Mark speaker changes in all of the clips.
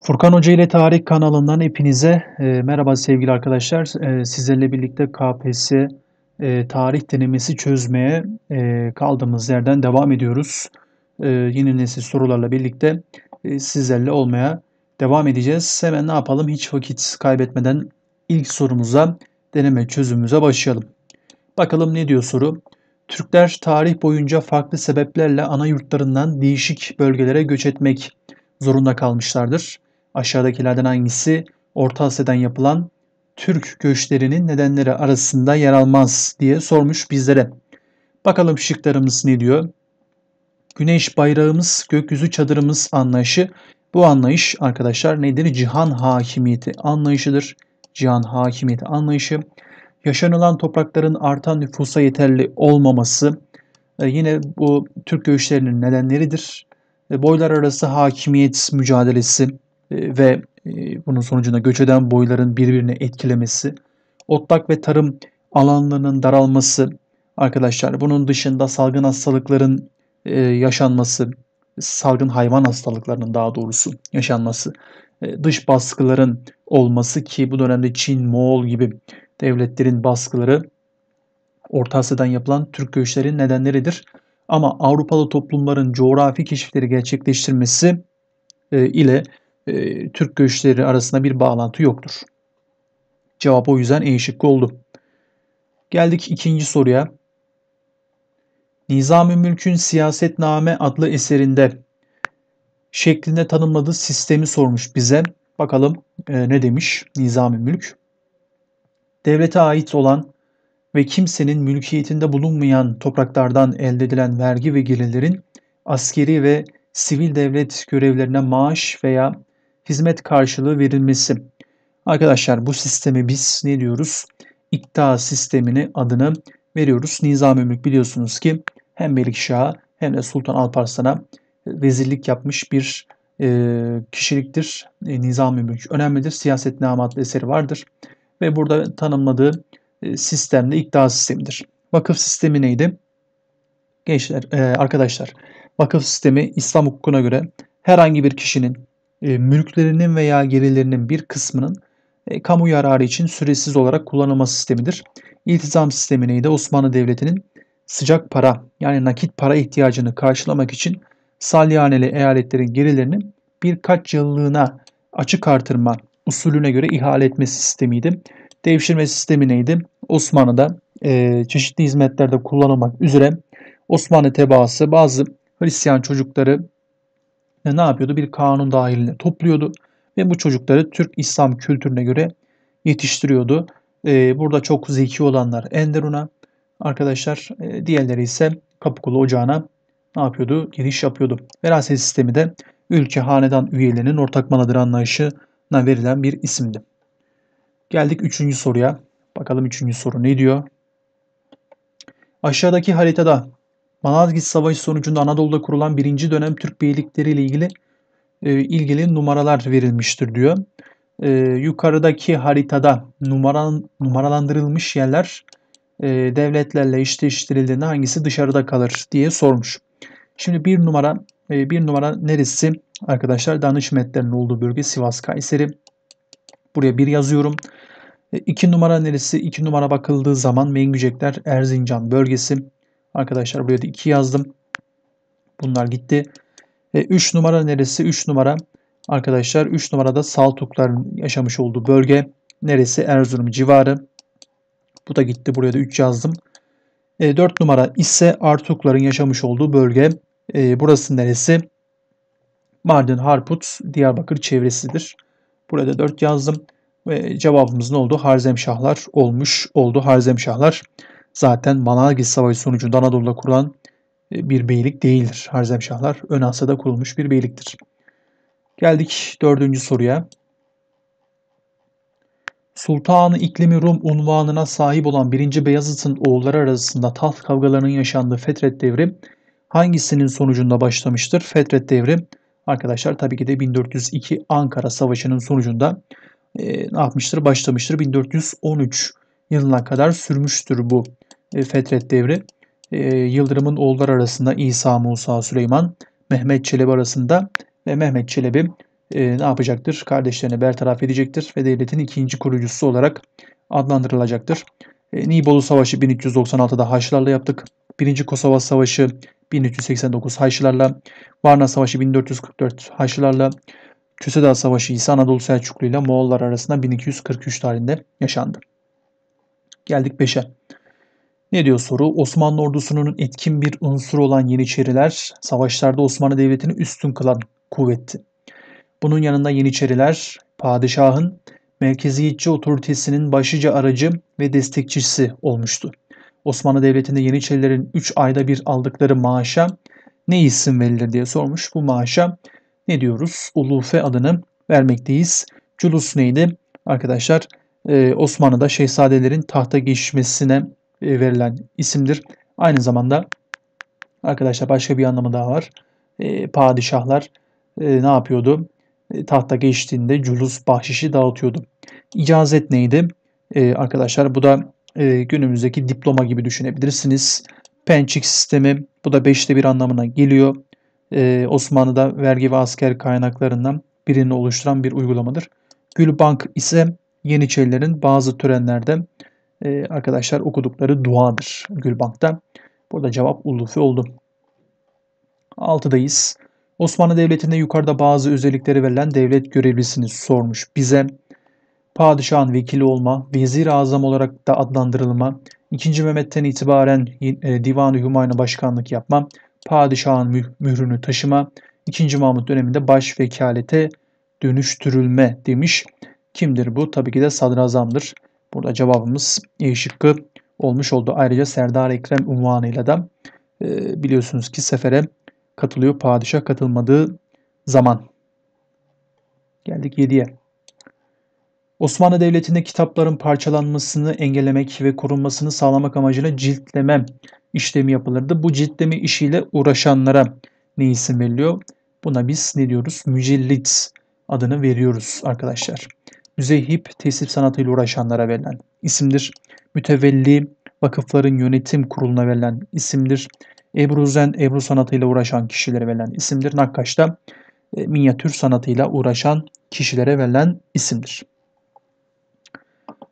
Speaker 1: Furkan Hoca ile Tarih kanalından hepinize e, merhaba sevgili arkadaşlar. E, sizlerle birlikte KPSS e, tarih denemesi çözmeye e, kaldığımız yerden devam ediyoruz. E, yeni nesil sorularla birlikte e, sizlerle olmaya devam edeceğiz. Hemen ne yapalım? Hiç vakit kaybetmeden ilk sorumuza, deneme çözümümüze başlayalım. Bakalım ne diyor soru? Türkler tarih boyunca farklı sebeplerle ana yurtlarından değişik bölgelere göç etmek zorunda kalmışlardır. Aşağıdakilerden hangisi Orta Asya'dan yapılan Türk göçlerinin nedenleri arasında yer almaz diye sormuş bizlere. Bakalım şıklarımız ne diyor? Güneş bayrağımız, gökyüzü çadırımız anlayışı. Bu anlayış arkadaşlar nedir? Cihan hakimiyeti anlayışıdır. Cihan hakimiyeti anlayışı. Yaşanılan toprakların artan nüfusa yeterli olmaması. E, yine bu Türk göçlerinin nedenleridir. E, boylar arası hakimiyet mücadelesi ve e, bunun sonucunda göç eden boyların birbirini etkilemesi, otlak ve tarım alanlarının daralması arkadaşlar bunun dışında salgın hastalıkların e, yaşanması, salgın hayvan hastalıklarının daha doğrusu yaşanması, dış baskıların olması ki bu dönemde Çin, Moğol gibi devletlerin baskıları Orta Asya'dan yapılan Türk göçlerin nedenleridir. Ama Avrupalı toplumların coğrafi keşifleri gerçekleştirmesi ile e, Türk göçleri arasında bir bağlantı yoktur. Cevap o yüzden E şıkkı oldu. Geldik ikinci soruya. Nizam-ı Mülk'ün Siyasetname adlı eserinde şeklinde tanımladığı sistemi sormuş bize. Bakalım e, ne demiş Nizam-ı Mülk. Devlete ait olan ve kimsenin mülkiyetinde bulunmayan topraklardan elde edilen vergi ve gelirlerin askeri ve sivil devlet görevlerine maaş veya hizmet karşılığı verilmesi. Arkadaşlar bu sistemi biz ne diyoruz? İkta sistemini adını veriyoruz. Nizam-ı Mülk biliyorsunuz ki hem Melikşah'a hem de Sultan Alparslan'a vezirlik yapmış bir e, kişiliktir. E, Nizam-ı Mülk önemlidir. Siyasetname adlı eseri vardır. Ve burada tanımladığı e, sistem de ikta sistemidir. Vakıf sistemi neydi? Gençler, e, arkadaşlar, vakıf sistemi İslam hukukuna göre herhangi bir kişinin e, mülklerinin veya gelirlerinin bir kısmının e, kamu yararı için süresiz olarak kullanılması sistemidir. İltizam sistemi neydi? Osmanlı Devleti'nin sıcak para yani nakit para ihtiyacını karşılamak için salyaneli eyaletlerin gelirlerini birkaç yıllığına açık artırma usulüne göre ihale etme sistemiydi. Devşirme sistemi neydi? Osmanlı'da e, çeşitli hizmetlerde kullanılmak üzere Osmanlı tebaası bazı Hristiyan çocukları ne yapıyordu? Bir kanun dahilinde topluyordu ve bu çocukları Türk İslam kültürüne göre yetiştiriyordu. Ee, burada çok zeki olanlar Enderun'a arkadaşlar, e, diğerleri ise Kapıkulu Ocağı'na ne yapıyordu? Giriş yapıyordu. Veraset sistemi de ülke hanedan üyelerinin ortak malıdır anlayışına verilen bir isimdi. Geldik üçüncü soruya. Bakalım üçüncü soru ne diyor? Aşağıdaki haritada Malazgirt Savaşı sonucunda Anadolu'da kurulan birinci dönem Türk beylikleri ile ilgili e, ilgili numaralar verilmiştir diyor. E, yukarıdaki haritada numaran, numaralandırılmış yerler e, devletlerle eşleştirildiğinde hangisi dışarıda kalır diye sormuş. Şimdi bir numara e, bir numara neresi? Arkadaşlar danışmetlerin olduğu bölge Sivas Kayseri. Buraya bir yazıyorum. E, iki numara neresi? İki numara bakıldığı zaman Mengücekler Erzincan bölgesi. Arkadaşlar buraya da 2 yazdım. Bunlar gitti. 3 e, numara neresi? 3 numara arkadaşlar 3 numarada Saltukların yaşamış olduğu bölge. Neresi? Erzurum civarı. Bu da gitti. Buraya da 3 yazdım. E, 4 numara ise Artukların yaşamış olduğu bölge. E, burası neresi? Mardin, Harput, Diyarbakır çevresidir. Burada 4 yazdım. Ve cevabımız ne oldu? Harzemşahlar olmuş oldu. Harzemşahlar zaten Malagis Savaşı sonucunda Anadolu'da kurulan e, bir beylik değildir. Harzemşahlar Ön Asya'da kurulmuş bir beyliktir. Geldik dördüncü soruya. Sultanı iklimi Rum unvanına sahip olan 1. Beyazıt'ın oğulları arasında taht kavgalarının yaşandığı Fetret devri hangisinin sonucunda başlamıştır? Fetret devri arkadaşlar tabii ki de 1402 Ankara Savaşı'nın sonucunda e, ne yapmıştır? Başlamıştır. 1413 yılına kadar sürmüştür bu Fetret devri. E, Yıldırım'ın oğulları arasında İsa, Musa, Süleyman, Mehmet Çelebi arasında ve Mehmet Çelebi e, ne yapacaktır? Kardeşlerini bertaraf edecektir ve devletin ikinci kurucusu olarak adlandırılacaktır. E, Nibolu Savaşı 1396'da Haçlılarla yaptık. Birinci Kosova Savaşı 1389 Haçlılarla, Varna Savaşı 1444 Haçlılarla, Küsedağ Savaşı ise Anadolu Selçuklu ile Moğollar arasında 1243 tarihinde yaşandı. Geldik 5'e. Ne diyor soru? Osmanlı ordusunun etkin bir unsur olan Yeniçeriler savaşlarda Osmanlı Devleti'ni üstün kılan kuvvetti. Bunun yanında Yeniçeriler padişahın merkeziyetçi otoritesinin başlıca aracı ve destekçisi olmuştu. Osmanlı Devleti'nde Yeniçerilerin 3 ayda bir aldıkları maaşa ne isim verilir diye sormuş. Bu maaşa ne diyoruz? Ulufe adını vermekteyiz. Culus neydi? Arkadaşlar e, Osmanlı'da şehzadelerin tahta geçmesine verilen isimdir. Aynı zamanda arkadaşlar başka bir anlamı daha var. E, padişahlar ne yapıyordu? tahta geçtiğinde culus bahşişi dağıtıyordu. İcazet neydi? arkadaşlar bu da günümüzdeki diploma gibi düşünebilirsiniz. Pençik sistemi bu da beşte bir anlamına geliyor. Osmanlı'da vergi ve asker kaynaklarından birini oluşturan bir uygulamadır. Gülbank ise Yeniçerilerin bazı törenlerde e, arkadaşlar okudukları duadır Gülbank'ta. Burada cevap Ulufi oldu. 6'dayız. Osmanlı Devleti'nde yukarıda bazı özellikleri verilen devlet görevlisini sormuş bize. Padişahın vekili olma, vezir azam olarak da adlandırılma, 2. Mehmet'ten itibaren e, Divan-ı Hümayun'a başkanlık yapma, padişahın mührünü taşıma, 2. Mahmut döneminde baş vekalete dönüştürülme demiş. Kimdir bu? Tabii ki de sadrazamdır. Burada cevabımız E şıkkı olmuş oldu. Ayrıca Serdar Ekrem unvanıyla da e, biliyorsunuz ki sefere katılıyor padişah katılmadığı zaman. Geldik 7'ye. Osmanlı Devleti'nde kitapların parçalanmasını engellemek ve korunmasını sağlamak amacıyla ciltleme işlemi yapılırdı. Bu ciltleme işiyle uğraşanlara ne isim veriliyor? Buna biz ne diyoruz? Mücellit adını veriyoruz arkadaşlar müzehip tesip sanatıyla uğraşanlara verilen isimdir. Mütevelli vakıfların yönetim kuruluna verilen isimdir. Ebruzen Ebru sanatıyla uğraşan kişilere verilen isimdir. Nakkaş'ta e, minyatür sanatıyla uğraşan kişilere verilen isimdir.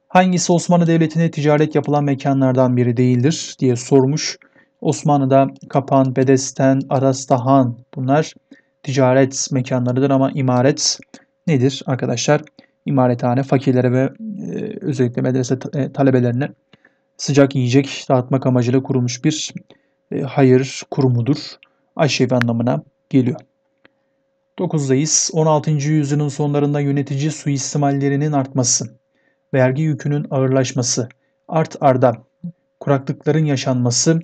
Speaker 1: Hangisi Osmanlı Devleti'nde ticaret yapılan mekanlardan biri değildir diye sormuş. Osmanlı'da Kapan, Bedesten, Arastahan bunlar ticaret mekanlarıdır ama imaret nedir arkadaşlar? İmarethane fakirlere ve e, özellikle medrese e, talebelerine sıcak yiyecek dağıtmak amacıyla kurulmuş bir e, hayır kurumudur. Aşevi anlamına geliyor. 9'dayız. 16. yüzyılın sonlarında yönetici suistimallerinin artması, vergi yükünün ağırlaşması, art arda kuraklıkların yaşanması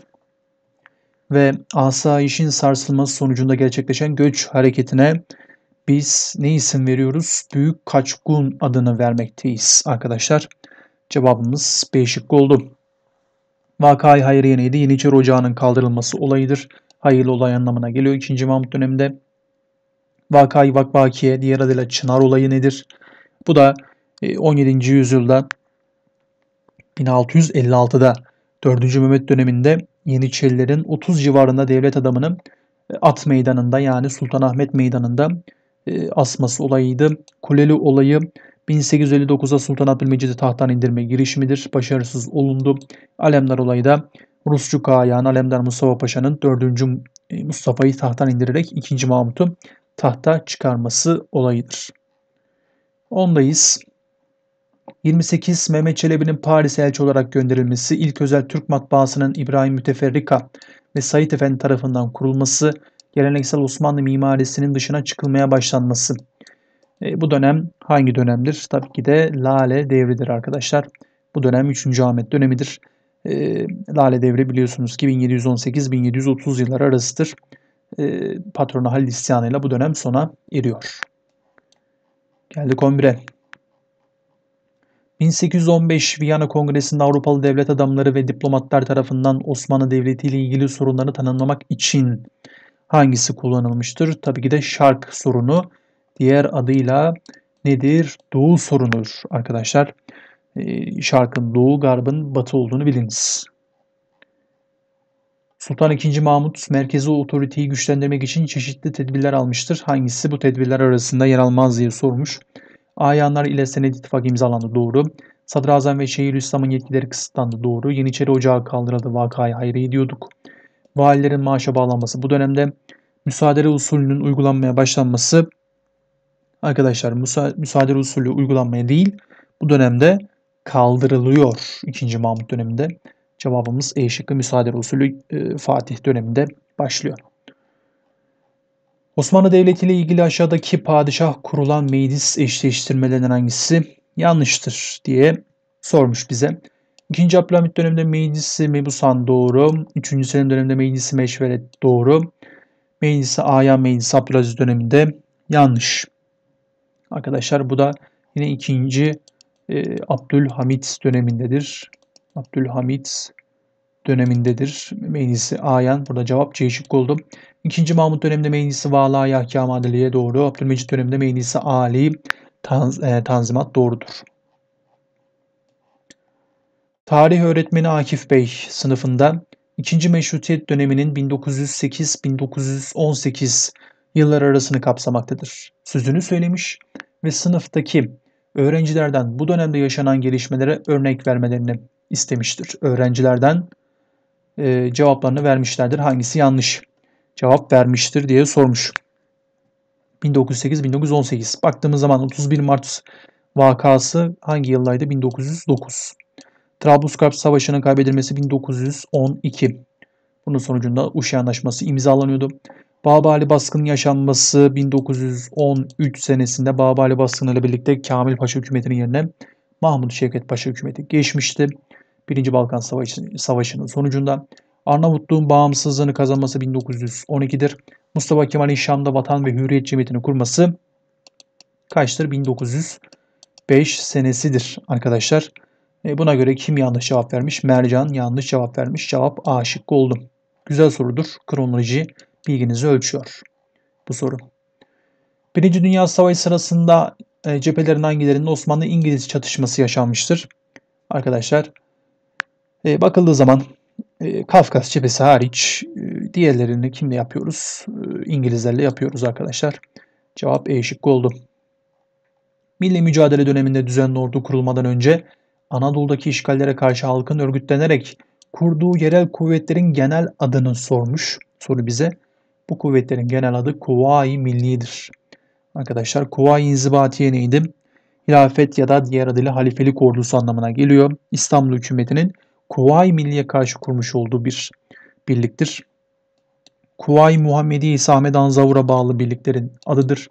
Speaker 1: ve asayişin sarsılması sonucunda gerçekleşen göç hareketine biz ne isim veriyoruz? Büyük Kaçkun adını vermekteyiz arkadaşlar. Cevabımız B şıkkı oldu. Vakayı Hayriye neydi? Yeniçeri Ocağı'nın kaldırılması olayıdır. Hayırlı olay anlamına geliyor 2. Mahmut döneminde. Vakayı Vakvakiye diğer adıyla Çınar olayı nedir? Bu da 17. E, yüzyılda 1656'da 4. Mehmet döneminde Yeniçerilerin 30 civarında devlet adamının e, at meydanında yani Sultanahmet meydanında e, asması olayıydı. Kuleli olayı 1859'da Sultan Abdülmecid'i tahttan indirme girişimidir. Başarısız olundu. Alemdar olayı da Rusçu Kağan Alemdar Mustafa Paşa'nın 4. E, Mustafa'yı tahttan indirerek 2. Mahmut'u tahta çıkarması olayıdır. Ondayız. 28 Mehmet Çelebi'nin Paris elçi olarak gönderilmesi, ilk özel Türk matbaasının İbrahim Müteferrika ve Said Efendi tarafından kurulması, geleneksel Osmanlı mimarisinin dışına çıkılmaya başlanması. E, bu dönem hangi dönemdir? Tabii ki de Lale devridir arkadaşlar. Bu dönem 3. Ahmet dönemidir. E, Lale devri biliyorsunuz ki 1718-1730 yılları arasıdır. E, patronu Halil isyanıyla bu dönem sona eriyor. Geldik 11'e. 1815 Viyana Kongresi'nde Avrupalı devlet adamları ve diplomatlar tarafından Osmanlı Devleti ile ilgili sorunları tanımlamak için hangisi kullanılmıştır? Tabii ki de şark sorunu. Diğer adıyla nedir? Doğu sorunudur arkadaşlar. Ee, şarkın doğu, garbın batı olduğunu biliniz. Sultan II. Mahmut merkezi otoriteyi güçlendirmek için çeşitli tedbirler almıştır. Hangisi bu tedbirler arasında yer almaz diye sormuş. Ayanlar ile Senet İttifakı imzalandı doğru. Sadrazam ve Şeyhülislam'ın yetkileri kısıtlandı doğru. Yeniçeri Ocağı kaldırıldı vakayı hayır ediyorduk. Valilerin maaşa bağlanması bu dönemde müsaade usulünün uygulanmaya başlanması arkadaşlar müsa müsaade usulü uygulanmaya değil bu dönemde kaldırılıyor 2. Mahmut döneminde. Cevabımız E şıkkı müsaade usulü e, Fatih döneminde başlıyor. Osmanlı Devleti ile ilgili aşağıdaki padişah kurulan meclis eşleştirmelerinden hangisi yanlıştır diye sormuş bize. İkinci Abdülhamit döneminde meclisi mebusan doğru. Üçüncü Selim döneminde meclisi meşveret doğru. Meclisi ayan meclisi Abdülaziz döneminde yanlış. Arkadaşlar bu da yine ikinci e, Abdülhamit dönemindedir. Abdülhamit dönemindedir. Meclisi ayan. Burada cevap C şıkkı oldu. İkinci Mahmut döneminde meclisi vala yahkam adiliye doğru. Abdülmecit döneminde meclisi ali tanz, e, tanzimat doğrudur. Tarih öğretmeni Akif Bey sınıfında 2. Meşrutiyet döneminin 1908-1918 yıllar arasını kapsamaktadır. Sözünü söylemiş ve sınıftaki öğrencilerden bu dönemde yaşanan gelişmelere örnek vermelerini istemiştir. Öğrencilerden e, cevaplarını vermişlerdir. Hangisi yanlış cevap vermiştir diye sormuş. 1908-1918. Baktığımız zaman 31 Mart vakası hangi yıldaydı? 1909. Trablusgarp Savaşı'nın kaybedilmesi 1912. Bunun sonucunda Uşa Anlaşması imzalanıyordu. Babali baskının yaşanması 1913 senesinde Babali baskını birlikte Kamil Paşa hükümetinin yerine Mahmut Şevket Paşa hükümeti geçmişti. Birinci Balkan Savaşı, Savaşı'nın sonucunda Arnavutluğun bağımsızlığını kazanması 1912'dir. Mustafa Kemal'in Şam'da Vatan ve Hürriyet Cemiyeti'ni kurması kaçtır? 1905 senesidir arkadaşlar. E buna göre kim yanlış cevap vermiş? Mercan yanlış cevap vermiş. Cevap A şıkkı oldu. Güzel sorudur. Kronoloji bilginizi ölçüyor bu soru. Birinci Dünya Savaşı sırasında e, cephelerin hangilerinin Osmanlı-İngiliz çatışması yaşanmıştır? Arkadaşlar e, bakıldığı zaman e, Kafkas cephesi hariç diğerlerini kimle yapıyoruz? İngilizlerle yapıyoruz arkadaşlar. Cevap E şıkkı oldu. Milli mücadele döneminde düzenli ordu kurulmadan önce Anadolu'daki işgallere karşı halkın örgütlenerek kurduğu yerel kuvvetlerin genel adını sormuş soru bize. Bu kuvvetlerin genel adı Kuvayi Milli'dir. Arkadaşlar Kuvayi İnzibatiye neydi? Hilafet ya da diğer adıyla halifelik ordusu anlamına geliyor. İstanbul hükümetinin Kuvayi Milliye karşı kurmuş olduğu bir birliktir. Kuvayi Muhammedi ise Ahmet Anzavur'a bağlı birliklerin adıdır.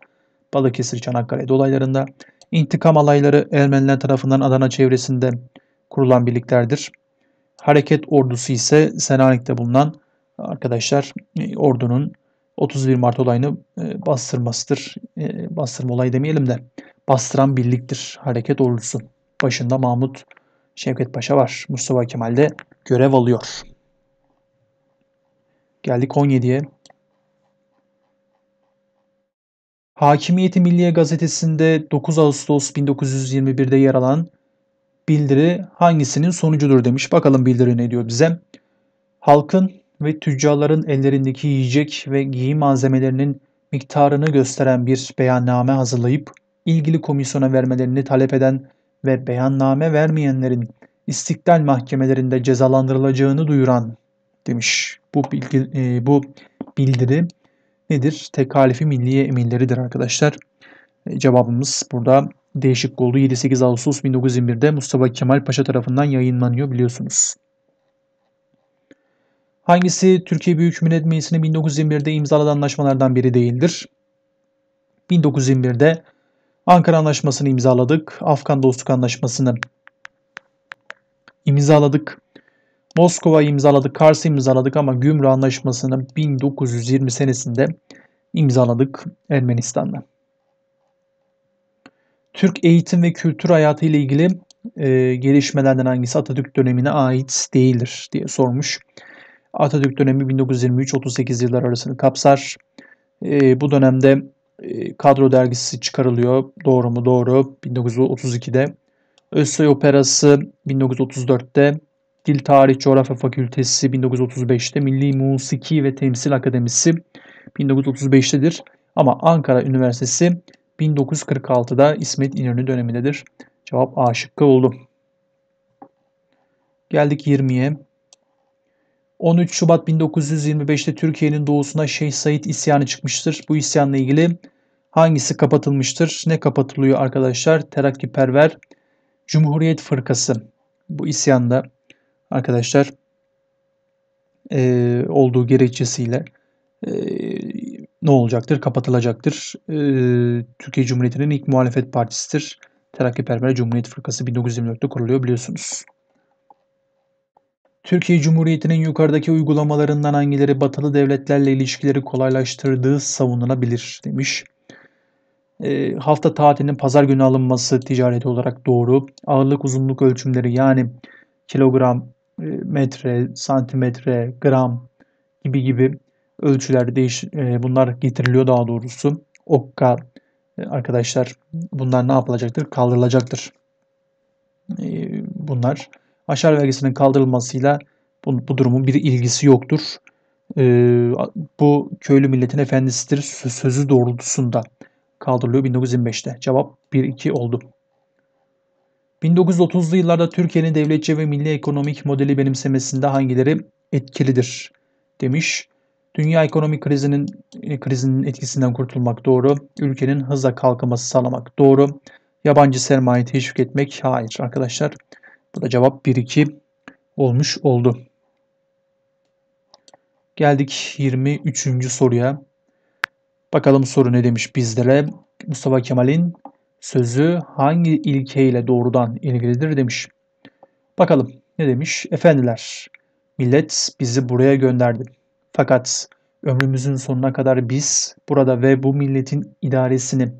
Speaker 1: Balıkesir Çanakkale dolaylarında İntikam alayları Ermeniler tarafından Adana çevresinde kurulan birliklerdir. Hareket ordusu ise Selanik'te bulunan arkadaşlar e, ordunun 31 Mart olayını e, bastırmasıdır. E, bastırma olayı demeyelim de bastıran birliktir hareket ordusu. Başında Mahmut Şevket Paşa var. Mustafa Kemal de görev alıyor. Geldik 17'ye. Hakimiyeti Milliye gazetesinde 9 Ağustos 1921'de yer alan bildiri hangisinin sonucudur demiş. Bakalım bildiri ne diyor bize. Halkın ve tüccarların ellerindeki yiyecek ve giyim malzemelerinin miktarını gösteren bir beyanname hazırlayıp ilgili komisyona vermelerini talep eden ve beyanname vermeyenlerin istiklal mahkemelerinde cezalandırılacağını duyuran demiş. Bu bilgi, e, bu bildiri nedir? Tekalifi milliye emirleridir arkadaşlar. E, cevabımız burada değişik oldu. 7-8 Ağustos 1921'de Mustafa Kemal Paşa tarafından yayınlanıyor biliyorsunuz. Hangisi Türkiye Büyük Millet Meclisi'nin 1921'de imzaladığı anlaşmalardan biri değildir? 1921'de Ankara Anlaşması'nı imzaladık. Afgan Dostluk Anlaşması'nı imzaladık. Moskova imzaladık, Kars'ı imzaladık ama Gümrü Anlaşması'nı 1920 senesinde imzaladık Ermenistan'la. Türk eğitim ve kültür hayatı ile ilgili e, gelişmelerden hangisi Atatürk dönemine ait değildir diye sormuş. Atatürk dönemi 1923-38 yıllar arasını kapsar. E, bu dönemde e, kadro dergisi çıkarılıyor. Doğru mu? Doğru. 1932'de. Özsoy Operası 1934'te. Dil Tarih Coğrafya Fakültesi 1935'te, Milli Musiki ve Temsil Akademisi 1935'tedir. Ama Ankara Üniversitesi 1946'da İsmet İnönü dönemindedir. Cevap A şıkkı oldu. Geldik 20'ye. 13 Şubat 1925'te Türkiye'nin doğusuna Şeyh Said isyanı çıkmıştır. Bu isyanla ilgili hangisi kapatılmıştır? Ne kapatılıyor arkadaşlar? Terakkiperver Cumhuriyet Fırkası. Bu isyanda arkadaşlar e, olduğu gerekçesiyle e, ne olacaktır? Kapatılacaktır. E, Türkiye Cumhuriyeti'nin ilk muhalefet partisidir. Terakkiperver Cumhuriyet Fırkası 1924'te kuruluyor biliyorsunuz. Türkiye Cumhuriyeti'nin yukarıdaki uygulamalarından hangileri batılı devletlerle ilişkileri kolaylaştırdığı savunulabilir demiş. E, hafta tatilinin pazar günü alınması ticareti olarak doğru. Ağırlık uzunluk ölçümleri yani kilogram, metre, santimetre, gram gibi gibi ölçüler değiş e, bunlar getiriliyor daha doğrusu. Okka e, arkadaşlar bunlar ne yapılacaktır? Kaldırılacaktır. E, bunlar aşar vergisinin kaldırılmasıyla bu, bu durumun bir ilgisi yoktur. E, bu köylü milletin efendisidir sözü doğrultusunda kaldırılıyor 1925'te. Cevap 1-2 oldu. 1930'lu yıllarda Türkiye'nin devletçi ve milli ekonomik modeli benimsemesinde hangileri etkilidir demiş. Dünya ekonomik krizinin krizinin etkisinden kurtulmak doğru. Ülkenin hızla kalkınması sağlamak doğru. Yabancı sermaye teşvik etmek hayır arkadaşlar. Bu da cevap 1-2 olmuş oldu. Geldik 23. soruya. Bakalım soru ne demiş bizlere. Mustafa Kemal'in sözü hangi ilkeyle doğrudan ilgilidir demiş. Bakalım ne demiş? Efendiler, millet bizi buraya gönderdi. Fakat ömrümüzün sonuna kadar biz burada ve bu milletin idaresini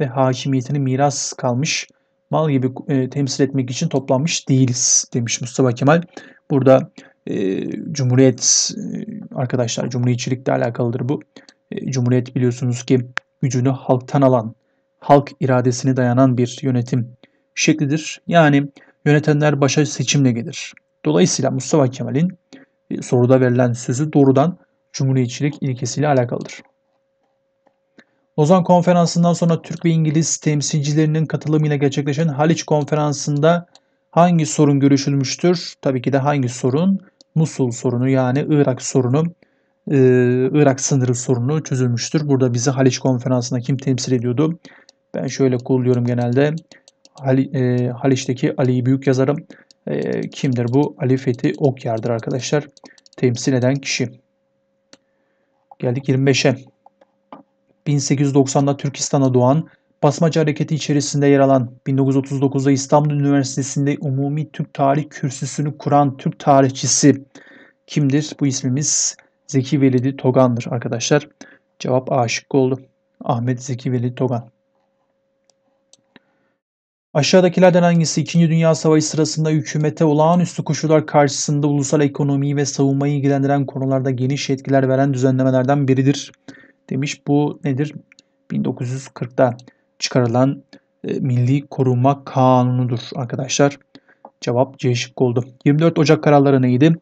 Speaker 1: ve hakimiyetini miras kalmış mal gibi e, temsil etmek için toplanmış değiliz demiş Mustafa Kemal. Burada e, Cumhuriyet e, arkadaşlar Cumhuriyetçilikle alakalıdır bu. E, Cumhuriyet biliyorsunuz ki gücünü halktan alan, halk iradesine dayanan bir yönetim şeklidir. Yani yönetenler başa seçimle gelir. Dolayısıyla Mustafa Kemal'in e, soruda verilen sözü doğrudan Cumhuriyetçilik ilkesiyle alakalıdır. Lozan Konferansı'ndan sonra Türk ve İngiliz temsilcilerinin katılımıyla gerçekleşen Haliç Konferansı'nda hangi sorun görüşülmüştür? Tabii ki de hangi sorun? Musul sorunu yani Irak sorunu, e, Irak sınırı sorunu çözülmüştür. Burada bizi Haliç Konferansı'nda kim temsil ediyordu? Ben şöyle kulluyorum genelde. Hal, e, Haliç'teki Ali'yi büyük yazarım. E, kimdir bu? Ali Fethi Okyar'dır arkadaşlar. Temsil eden kişi. Geldik 25'e. 1890'da Türkistan'a doğan Basmacı Hareketi içerisinde yer alan 1939'da İstanbul Üniversitesi'nde Umumi Türk Tarih Kürsüsü'nü kuran Türk tarihçisi kimdir? Bu ismimiz Zeki Velidi Togan'dır arkadaşlar. Cevap A şıkkı oldu. Ahmet Zeki Velidi Togan. Aşağıdakilerden hangisi 2. Dünya Savaşı sırasında hükümete olağanüstü koşullar karşısında ulusal ekonomiyi ve savunmayı ilgilendiren konularda geniş yetkiler veren düzenlemelerden biridir? Demiş bu nedir? 1940'da çıkarılan e, Milli Koruma Kanunu'dur arkadaşlar. Cevap C şıkkı oldu. 24 Ocak kararları neydi?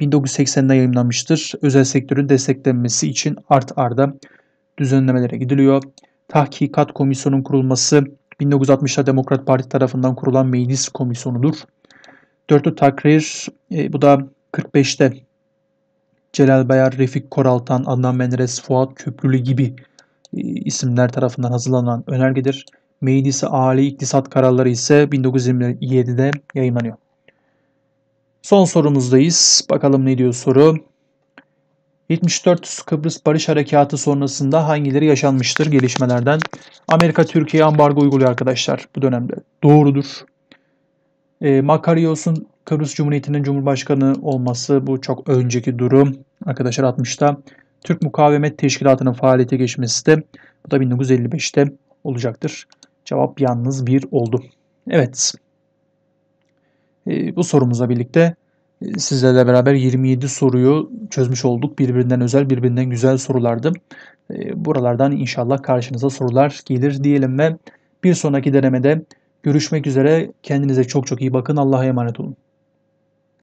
Speaker 1: 1980'de yayınlanmıştır. Özel sektörün desteklenmesi için art arda düzenlemelere gidiliyor. Tahkikat Komisyonu'nun kurulması 1960'da Demokrat Parti tarafından kurulan meclis komisyonudur. Dörtlü takrir e, bu da 45'te Celal Bayar, Refik Koraltan, Adnan Menderes, Fuat Köprülü gibi e, isimler tarafından hazırlanan önergedir. Meclisi Ali İktisat Kararları ise 1927'de yayınlanıyor. Son sorumuzdayız. Bakalım ne diyor soru. 74 Kıbrıs Barış Harekatı sonrasında hangileri yaşanmıştır gelişmelerden? Amerika Türkiye ambargo uyguluyor arkadaşlar bu dönemde. Doğrudur. E, Makarios'un Kıbrıs Cumhuriyeti'nin Cumhurbaşkanı olması bu çok önceki durum. Arkadaşlar 60'ta Türk Mukavemet Teşkilatı'nın faaliyete geçmesi de bu da 1955'te olacaktır. Cevap yalnız bir oldu. Evet. E, bu sorumuzla birlikte sizlerle beraber 27 soruyu çözmüş olduk. Birbirinden özel, birbirinden güzel sorulardı. E, buralardan inşallah karşınıza sorular gelir diyelim ve bir sonraki denemede görüşmek üzere. Kendinize çok çok iyi bakın. Allah'a emanet olun.